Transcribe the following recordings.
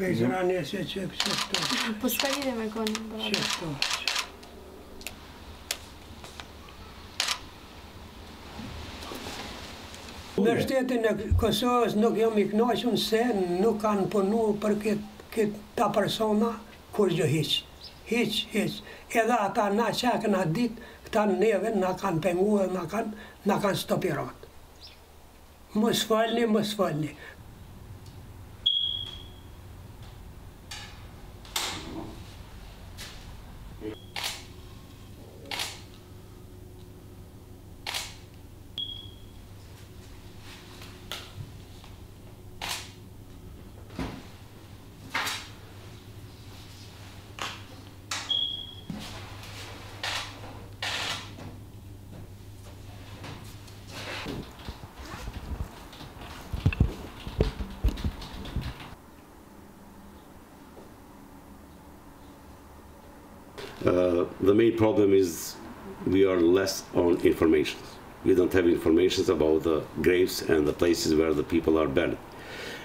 Bezra nese çek çek to. Po Puskali de me konë. Çek to. Në shtetin e Kosovës nuk jam i knaqën se nuk kanë punu për këtë kët ta persona kur gjë hiq. Hiq, hiq. Edhe ata na që këna ditë, këta neve na kanë pengu dhe na kanë, na kanë stopirat. Mos falni, mos falni. Uh, the main problem is we are less on information. We don't have information about the graves and the places where the people are buried.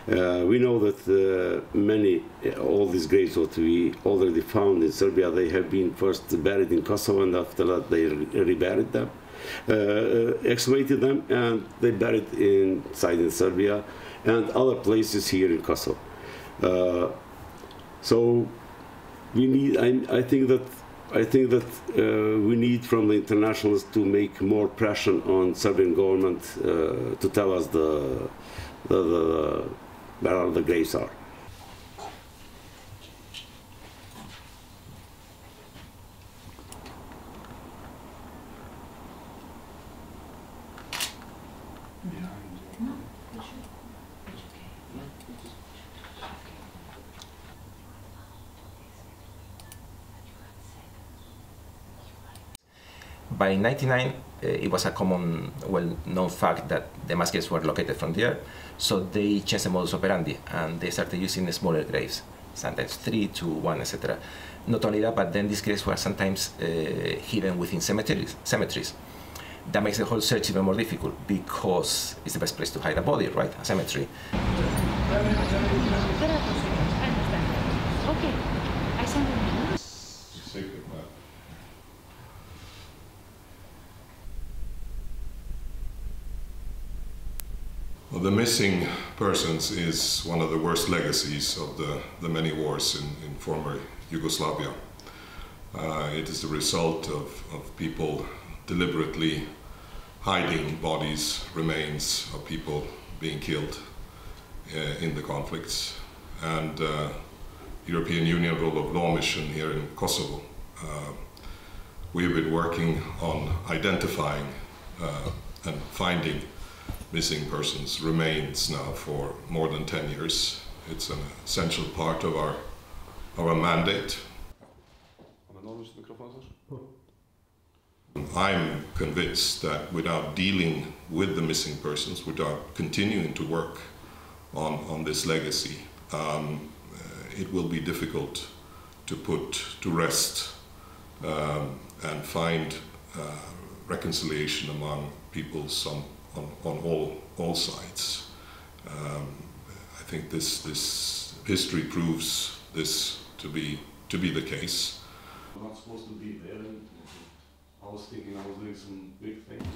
Uh, we know that uh, many, all these graves that we already found in Serbia, they have been first buried in Kosovo and after that they re- reburied them, uh, excavated them and they buried inside in Serbia and other places here in Kosovo. Uh, so we need I, I think that I think that uh, we need from the internationals to make more pressure on Serbian government uh, to tell us the, the, the where all the graves are. By 99, uh, it was a common, well-known fact that the graves were located from there, so they changed the modus operandi and they started using smaller graves, sometimes three to one, etc. Not only that, but then these graves were sometimes uh, hidden within cemeteries. cemeteries. That makes the whole search even more difficult because it's the best place to hide a body, right? A cemetery. Okay, I send. Well, the missing persons is one of the worst legacies of the, the many wars in, in former Yugoslavia. Uh, it is the result of, of people deliberately hiding bodies, remains of people being killed uh, in the conflicts. And uh, European Union rule of law mission here in Kosovo, uh, we've been working on identifying uh, and finding missing persons remains now for more than 10 years. It's an essential part of our, of our mandate. I'm convinced that without dealing with the missing persons, without continuing to work on, on this legacy, um, uh, it will be difficult to put to rest um, and find uh, reconciliation among peoples on, on, on all, all sides. Um, I think this, this history proves this to be, to be the case. I was thinking I was doing some big thing.